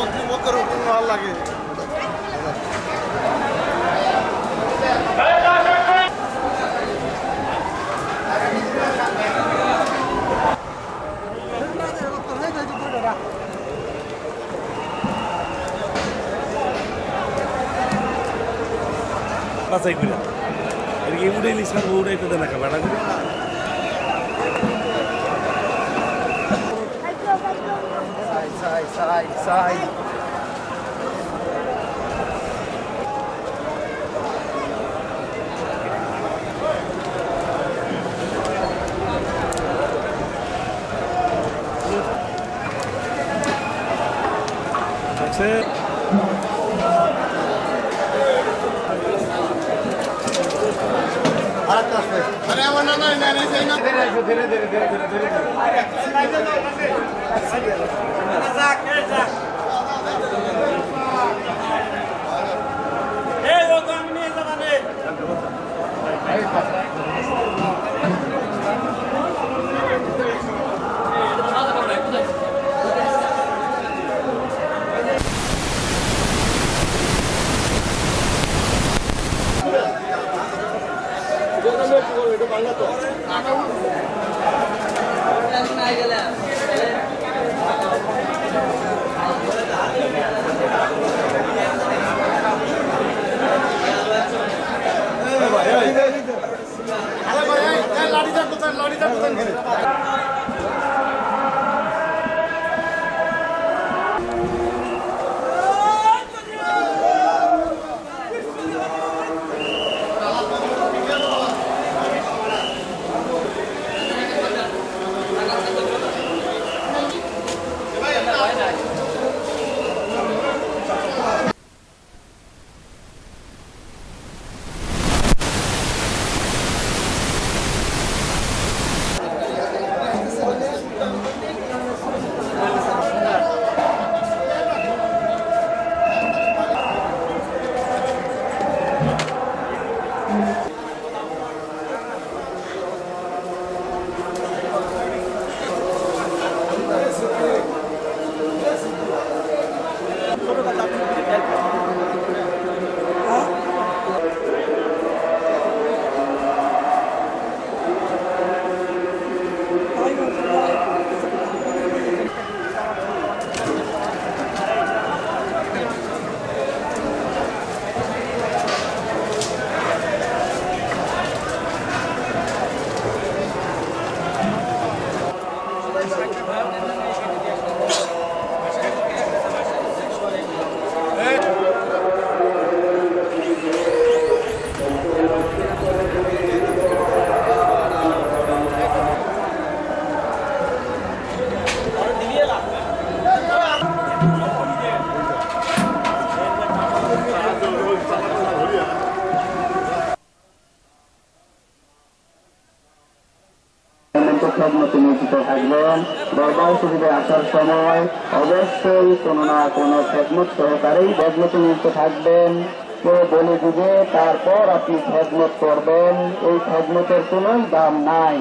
করে পূর্ণ হওয়ার লাগে বাছাই করে এদিকে উড়ে নিস না উড়াইতে দেয় না Side, side, side, side. That's it. Hey, আমার না কোথায় না না ধীরে ধীরে ধীরে ধীরে ধীরে ধীরে আরে ভাই এই, এই লাঠিটা কোথায় নিয়োজিত থাকবেন। দরবার সুবিধে আসার সময় অবশ্যই কোনো না কোনো খেদমত সহকারেই নিয়োজিত থাকবেন। কেউ বলে দিবে, তারপর আপনি খেদমত করবেন। এই খেদমতের কোনো দাম নাই।